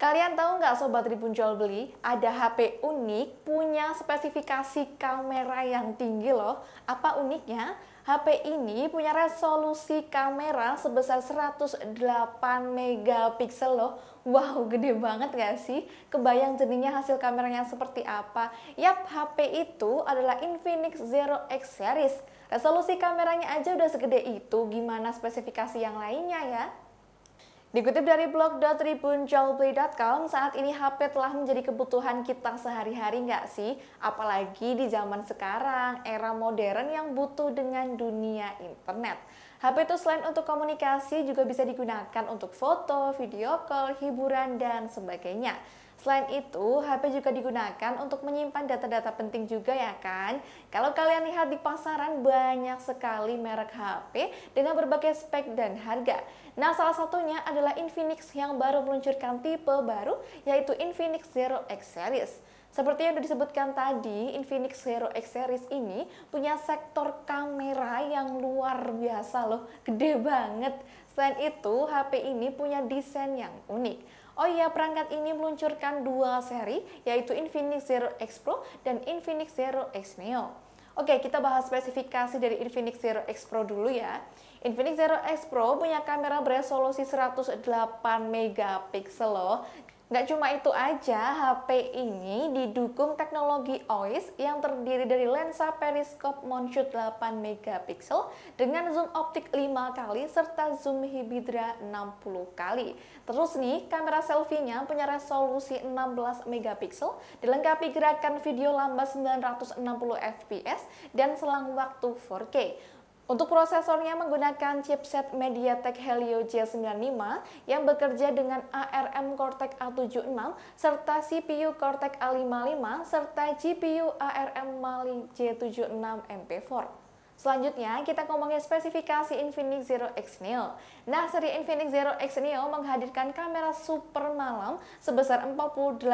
Kalian tahu nggak Sobat Tribun Jual Beli, ada HP unik punya spesifikasi kamera yang tinggi loh. Apa uniknya? HP ini punya resolusi kamera sebesar 108 megapiksel loh. Wow, gede banget gak sih? Kebayang jadinya hasil kameranya seperti apa? Yap, HP itu adalah Infinix Zero X Series. Resolusi kameranya aja udah segede itu, gimana spesifikasi yang lainnya ya? Dikutip dari blog.tribunjawplay.com, saat ini HP telah menjadi kebutuhan kita sehari-hari nggak sih? Apalagi di zaman sekarang, era modern yang butuh dengan dunia internet. HP itu selain untuk komunikasi juga bisa digunakan untuk foto, video call, hiburan, dan sebagainya. Selain itu, HP juga digunakan untuk menyimpan data-data penting juga ya kan? Kalau kalian lihat di pasaran banyak sekali merek HP dengan berbagai spek dan harga. Nah, salah satunya adalah Infinix yang baru meluncurkan tipe baru yaitu Infinix Zero X Series. Seperti yang sudah disebutkan tadi, Infinix Zero X Series ini punya sektor kamera yang luar biasa loh, gede banget. Selain itu, HP ini punya desain yang unik. Oh iya, perangkat ini meluncurkan dua seri, yaitu Infinix Zero X Pro dan Infinix Zero X Neo. Oke, kita bahas spesifikasi dari Infinix Zero X Pro dulu ya. Infinix Zero X Pro punya kamera beresolusi 108 megapiksel loh. Nggak cuma itu aja, HP ini didukung teknologi OIS yang terdiri dari lensa periskop mount-shoot 8 megapiksel dengan zoom optik 5 kali serta zoom hibridra 60 kali. Terus nih, kamera selfie-nya punya resolusi 16 megapiksel, dilengkapi gerakan video lama 960 fps dan selang waktu 4K. Untuk prosesornya menggunakan chipset MediaTek Helio J95 yang bekerja dengan ARM Cortex A76 serta CPU Cortex A55 serta GPU ARM Mali J76 MP4. Selanjutnya, kita ngomongin spesifikasi Infinix Zero X Neo. Nah, seri Infinix Zero X Neo menghadirkan kamera super malam sebesar 48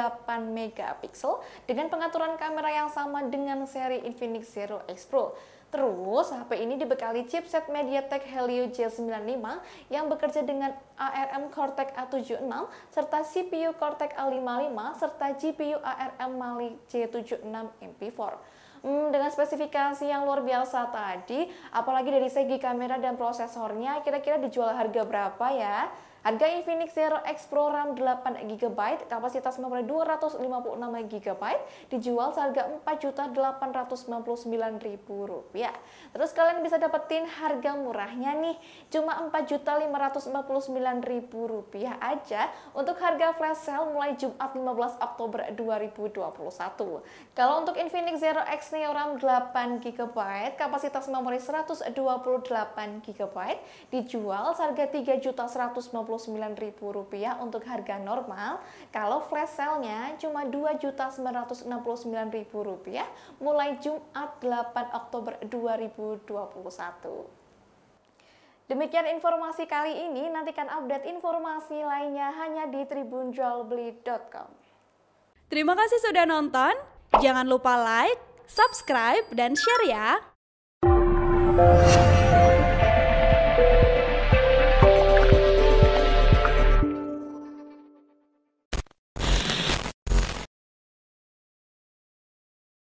megapiksel dengan pengaturan kamera yang sama dengan seri Infinix Zero X Pro. Terus, HP ini dibekali chipset MediaTek Helio J95 yang bekerja dengan ARM Cortex A76 serta CPU Cortex A55 serta GPU ARM Mali J76 MP4. Hmm, dengan spesifikasi yang luar biasa tadi, apalagi dari segi kamera dan prosesornya, kira-kira dijual harga berapa ya? Harga Infinix Zero X Pro RAM 8GB, kapasitas memori 256GB, dijual seharga Rp4.899.000. Terus kalian bisa dapetin harga murahnya nih, cuma Rp4.549.000 aja untuk harga flash sale mulai Jumat 15 Oktober 2021. Kalau untuk Infinix Zero X Neo RAM 8GB, kapasitas memori 128GB, dijual seharga Rp3.150.000 Rp29.000 untuk harga normal. Kalau flash sale-nya cuma Rp2.969.000 mulai Jumat 8 Oktober 2021. Demikian informasi kali ini, nantikan update informasi lainnya hanya di tribunjualbeli.com. Terima kasih sudah nonton, jangan lupa like, subscribe, dan share ya!